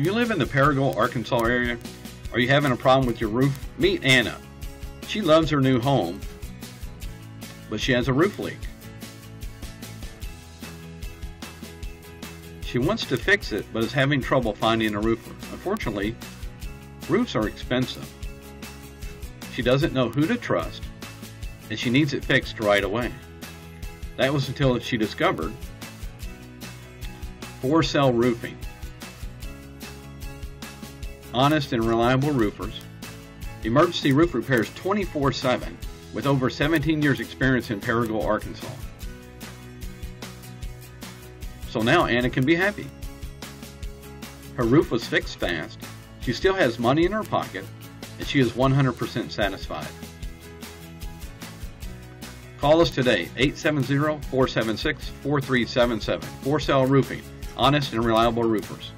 Do you live in the Paragould, Arkansas area? Are you having a problem with your roof? Meet Anna. She loves her new home, but she has a roof leak. She wants to fix it, but is having trouble finding a roofer. Unfortunately, roofs are expensive. She doesn't know who to trust, and she needs it fixed right away. That was until she discovered Four Cell Roofing. Honest and reliable roofers. Emergency roof repairs 24 7 with over 17 years' experience in Paragould, Arkansas. So now Anna can be happy. Her roof was fixed fast, she still has money in her pocket, and she is 100% satisfied. Call us today, 870 476 4377. Four Cell Roofing, honest and reliable roofers.